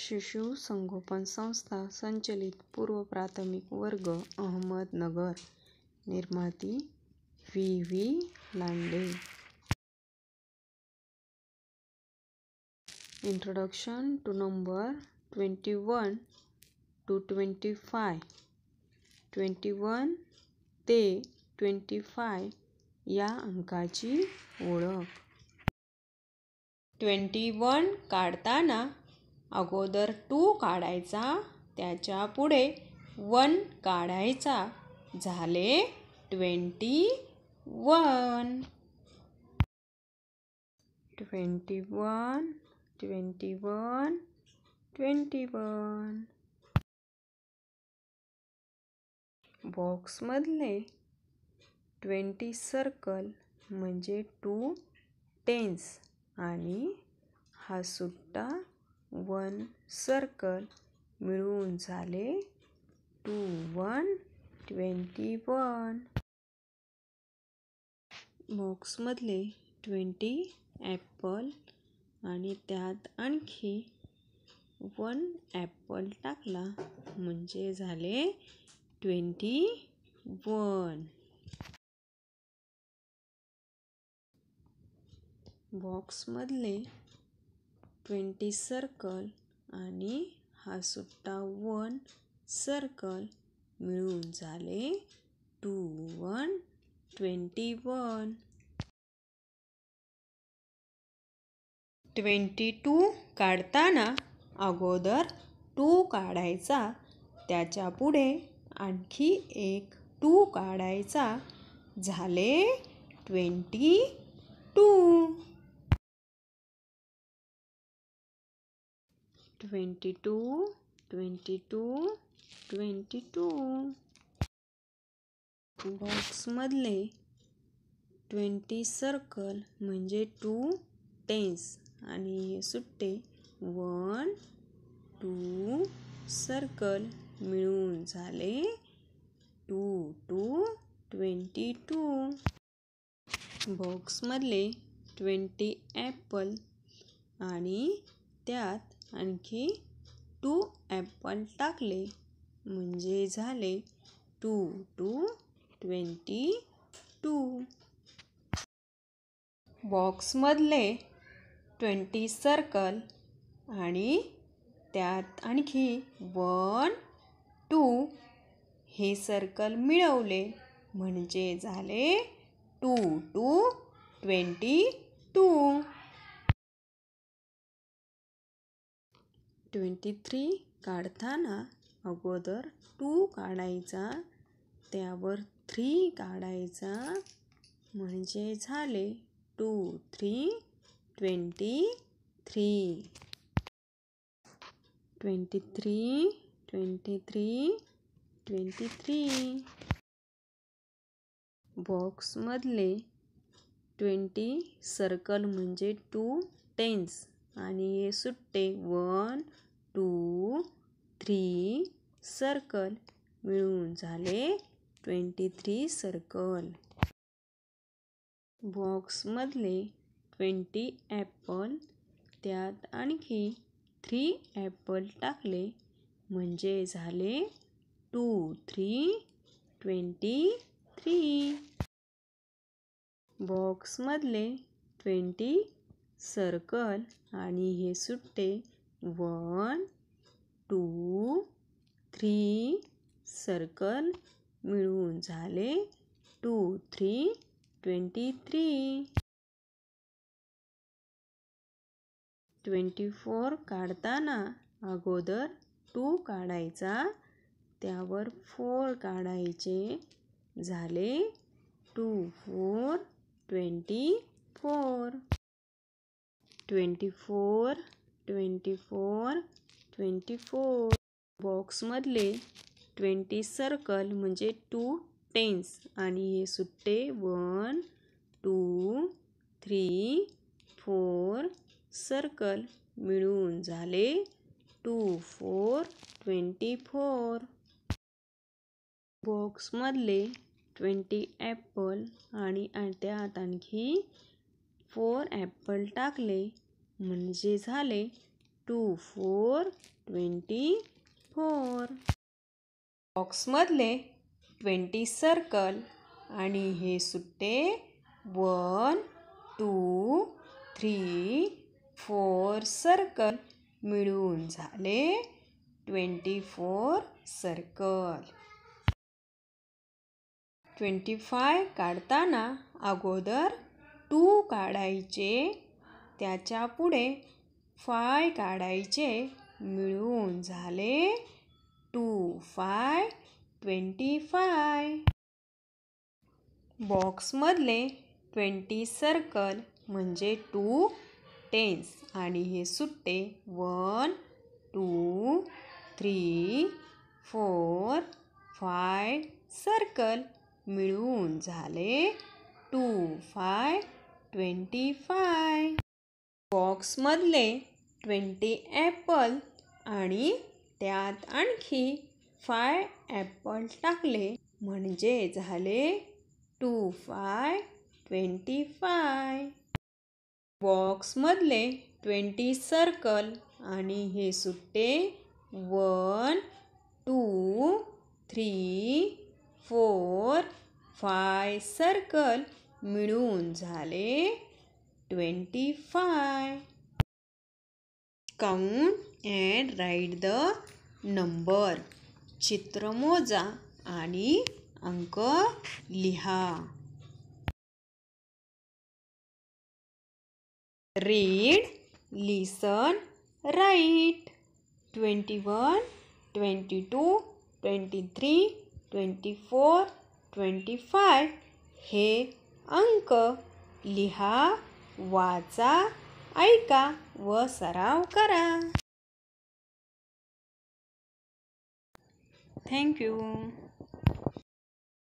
शिशु संगोपन संस्था संचलित पूर्व प्राथमिक वर्ग अहमदनगर. निर्माती V. V. Lande. Introduction to number twenty one to twenty five twenty one ते ट्वेंटी फाय या अंकाची ओळख. ट्वेंटी वन काढताना अगोदर टू काढायचा त्याच्या पुढे वन काढायचा. झाले twenty one. Twenty one twenty one twenty one. बॉक्समधले twenty circle म्हणजे टू टेन्स आणि हा सुट्टा वन सर्कल मिळून झाले टू वन ट्वेंटी वन. बॉक्समधले ट्वेंटी ॲपल आणि त्यात आणखी वन ॲपल टाकला. म्हणजे झाले ट्वेंटी वन. बॉक्समधले ट्वेंटी सर्कल आणि हा सुट्टा वन सर्कल मिळून झाले two one twenty one. Twenty two काढताना अगोदर टू काढायचा त्याच्या पुढे आणखी एक टू काढायचा. झाले twenty two. Twenty two twenty two twenty two. बॉक्समधले twenty circle म्हणजे टू टेन्स. आणि सुट्टे वन टू सर्कल मिळून झाले टू टू ट्वेंटी टू. बॉक्समधले ट्वेंटी ॲपल आणि त्यात आणखी टू ॲपल टाकले. म्हणजे झाले टू टू ट्वेंटी टू. बॉक्समधले ट्वेंटी सर्कल आणि त्यात आणखी वन टू हे सर्कल मिळवले. म्हणजे झाले two two twenty two. Twenty three काढताना अगोदर टू काढायचा त्यावर थ्री काढायचा. म्हणजे झाले two three twenty three. Twenty three twenty three twenty three. बॉक्समधले twenty circle म्हणजे टू टेन्स. आणि हे सुट्टे. One two three circle. मिळून झाले ट्वेंटी थ्री सर्कल. बॉक्समधले ट्वेंटी ॲपल त्यात आणखी थ्री ॲपल टाकले. म्हणजे झाले टू थ्री ट्वेंटी थ्री. बॉक्समधले ट्वेंटी सर्कल आणि हे सुट्टे. वन टू थ्री सर्कल मिळून झाले. Two three twenty three. Twenty four काढताना अगोदर टू काढायचा. त्यावर फोर काढायचे झाले. Two four twenty four. Twenty four twenty four twenty four. बॉक्समधले twenty circle म्हणजे टू टेन्स आणि हे सुट्टे one two three four circle मिळून झाले टू फोर ट्वेंटी फोर बॉक्समधले ट्वेंटी ॲपल आणि त्यात आणखी फोर ॲपल टाकले. म्हणजे झाले टू फोर ट्वेंटी फोर. बॉक्समधले ट्वेंटी सर्कल आणि हे सुट्टे one two three four circle मिळून झाले twenty four circle. Twenty five काढताना अगोदर टू काढायचे त्याच्या पुढे फाय काढायचे. मिळून झाले टू फाय ट्वेंटी फाय. बॉक्समधले ट्वेंटी सर्कल म्हणजे टू टेन्स. आणि हे सुट्टे one two three four five circle मिळून झाले टू फाय ट्वेंटी फाय. बॉक्समधले ट्वेंटी ॲपल आणि त्यात आणखी फाय ॲपल टाकले. म्हणजे झाले टू फाय ट्वेंटी फाय. बॉक्समधले ट्वेंटी सर्कल आणि हे सुट्टे one two three four five circle मिळून झाले twenty five. Count and write the number चित्र मोजा आणि अंक लिहा. Read listen write twenty one twenty two twenty three twenty four twenty five हे अंक लिहा वाचा ऐका व सराव करा. थँक्यू